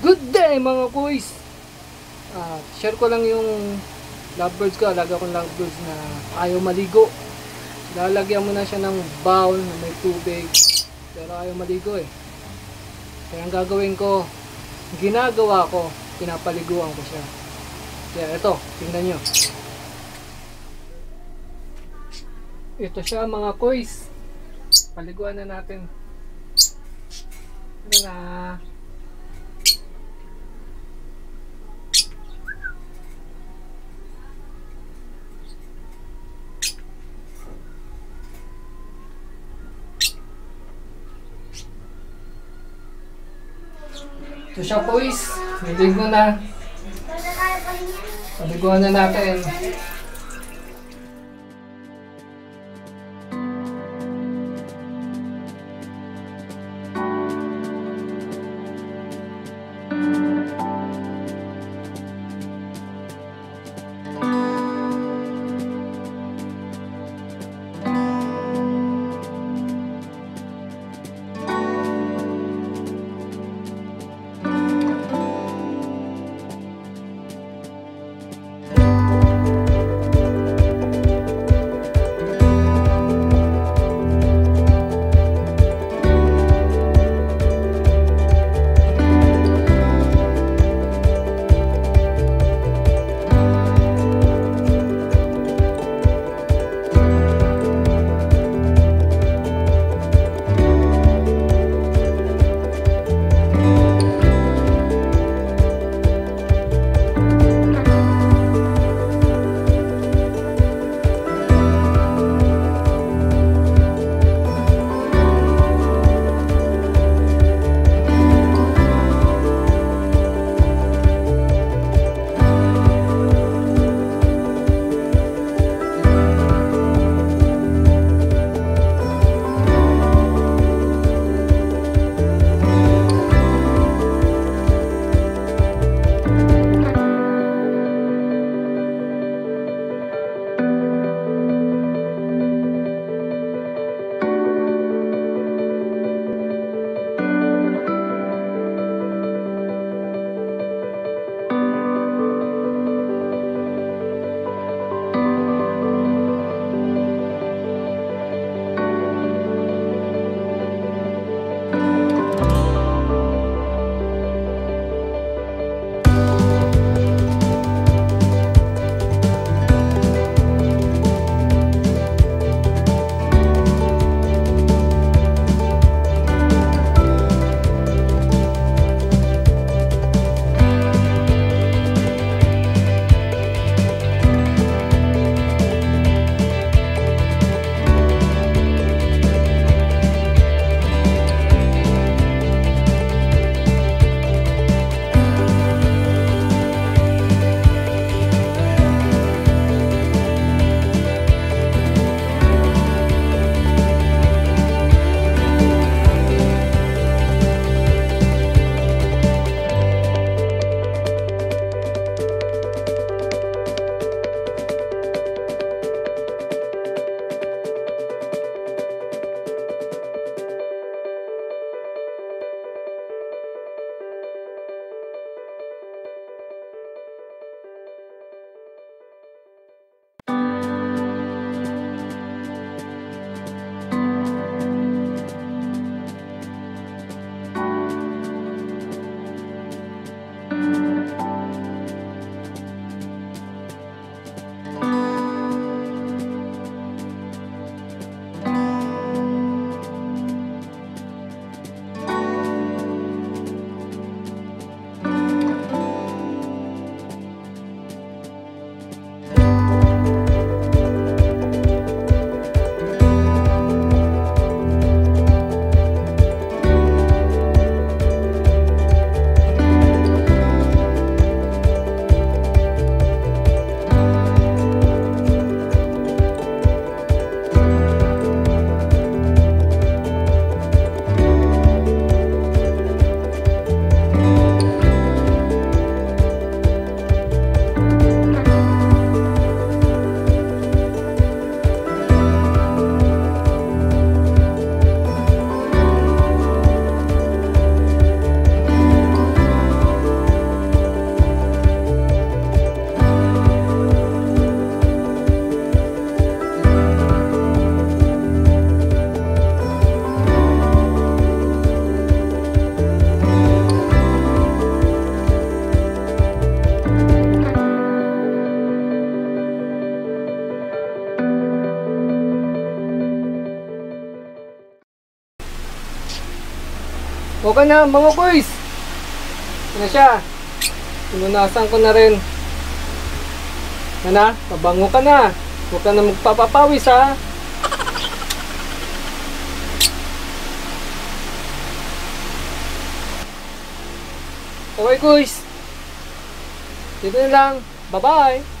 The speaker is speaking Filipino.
Good day mga kuys! Ah, share ko lang yung lovebirds ko, alaga kong lovebirds na ayaw maligo. Lalagyan mo na siya ng bowl na may tubig. Pero ayaw maligo eh. Kaya ang gagawin ko, ginagawa ko, pinapaliguan ko siya. Kaya ito, tingnan nyo. Ito siya mga kuys. Paliguan na natin. Ano Ito siya boys. Niligo na. Paliguan na natin. Okay na mga boys. Ano siya? Pinunasan ko na rin. Ano? Mabango ka na. Huwag ka na magpapapawis ha. Okay guys. Dito na lang. Bye-bye.